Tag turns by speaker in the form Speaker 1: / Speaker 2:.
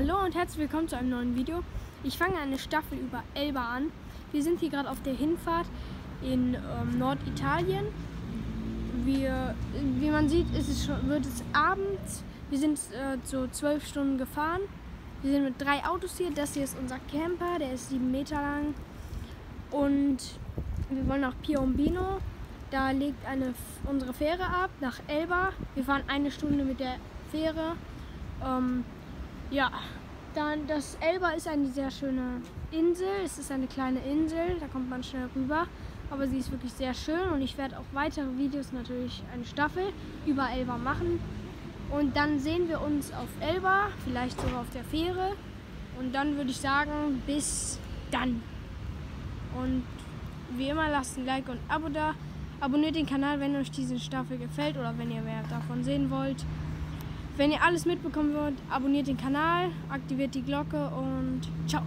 Speaker 1: Hallo und herzlich willkommen zu einem neuen Video. Ich fange eine Staffel über Elba an. Wir sind hier gerade auf der Hinfahrt in ähm, Norditalien. Wir, wie man sieht, ist es schon, wird es abends. Wir sind äh, so zwölf Stunden gefahren. Wir sind mit drei Autos hier. Das hier ist unser Camper, der ist sieben Meter lang. Und wir wollen nach Piombino. Da legt eine, unsere Fähre ab nach Elba. Wir fahren eine Stunde mit der Fähre. Ähm, ja, dann das Elba ist eine sehr schöne Insel. Es ist eine kleine Insel, da kommt man schnell rüber. Aber sie ist wirklich sehr schön und ich werde auch weitere Videos, natürlich eine Staffel über Elba machen. Und dann sehen wir uns auf Elba, vielleicht sogar auf der Fähre. Und dann würde ich sagen, bis dann. Und wie immer, lasst ein Like und ein Abo da. Abonniert den Kanal, wenn euch diese Staffel gefällt oder wenn ihr mehr davon sehen wollt. Wenn ihr alles mitbekommen wollt, abonniert den Kanal, aktiviert die Glocke und ciao.